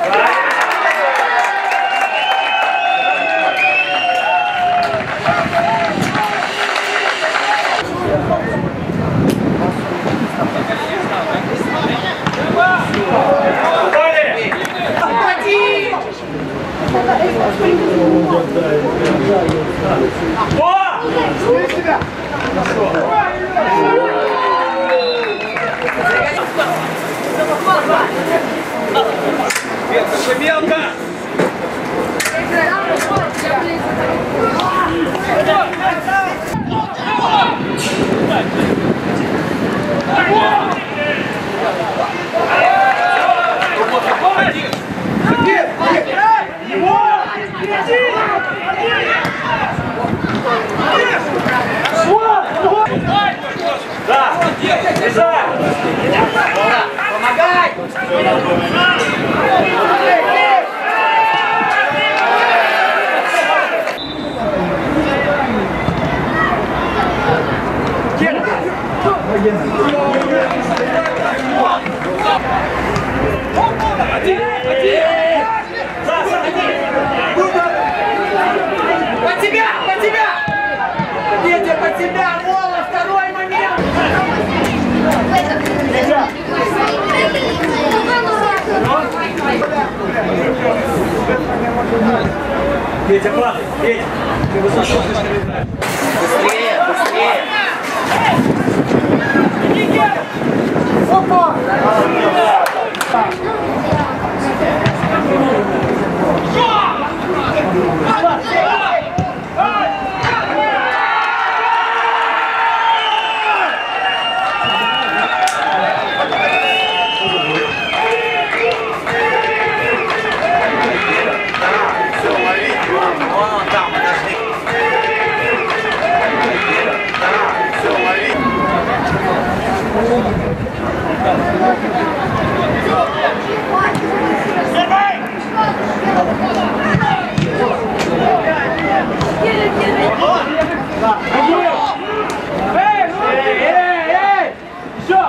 Thank. Мелко! Да! Бежать! Помогай! Один! Петя, падай! Петя! Ты высоко слишком Эй, эй, эй! Еще!